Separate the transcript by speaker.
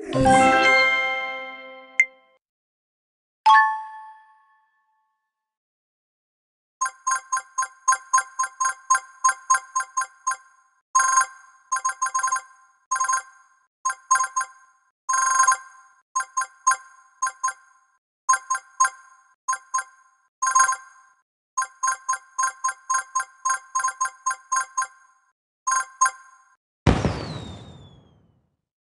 Speaker 1: 嗯。